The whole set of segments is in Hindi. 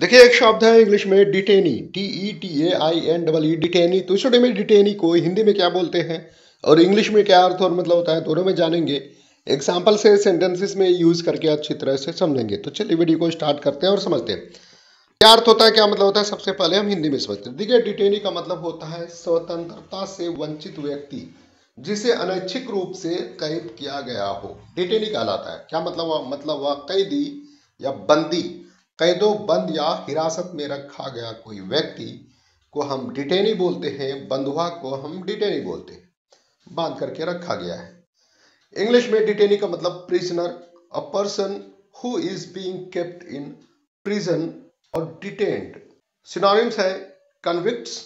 देखिए, एक शब्द है इंग्लिश में detainee T E T A I N double E detainee तो इस में डिटेनी को हिंदी में क्या बोलते हैं और इंग्लिश में क्या अर्थ और मतलब होता है, दोनों में जानेंगे। एग्ज़ाम्पल से सेंटेंसेस में यूज़ करके अच्छी तरह से समझेंगे। तो चलिए वीडियो को स्टार्ट करते हैं और समझते हैं। क्या अर्थ होता है, क्या मतलब होता है? सबसे पहले हम हिंदी में समझते हैं। देखिए डिटेनी का मतलब होता है स्वतंत्रता से वंचित व्यक्ति, जिसे अनैच्छिक रूप से कैद किया गया हो। डिटेनी कहलाता है। क्या मतलब मतलब वह कैदी या बंदी। कैदो बंद या हिरासत में रखा गया कोई व्यक्ति को हम डिटेनी बोलते हैं, बंधुआ को हम डिटेनी बोलते हैं, बाँध करके रखा गया है। इंग्लिश में डिटेनी का मतलब prisoner a person who is being kept in prison और डिटेंड सिनोनिम्स है convicts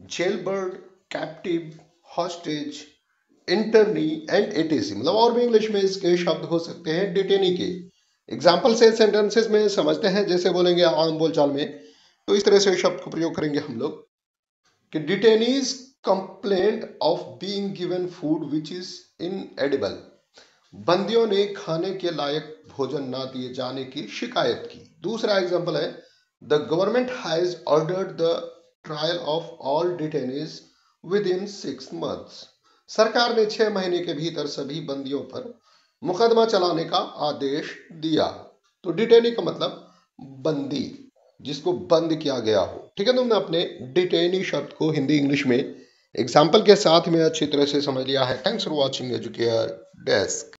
jail bird captive hostage internee and etc मतलब और भी इंग्लिश में इसके शब्द हो सकते हैं डिटेनी के। एग्ज़ाम्पल से सेंटेंसेस में समझते हैं, जैसे बोलेंगे आम बोलचाल में तो इस तरह से शब्द को प्रयोग करेंगे हम लोग। कि detainees complaint of being given food which is inedible बंदियों ने खाने के लायक भोजन ना दिए जाने की शिकायत की। दूसरा एग्ज़ाम्पल है the government has ordered the trial of all detainees within six months सरकार ने छह महीने के भीतर सभी बंदियों पर मुकदमा चलाने का आदेश दिया। तो डिटेनी का मतलब बंदी, जिसको बंद किया गया हो। ठीक है तुमने अपने डिटेनी शब्द को हिंदी इंग्लिश में एग्ज़ाम्पल के साथ में अच्छी तरह से समझ लिया है। Thanks for watching Educare desk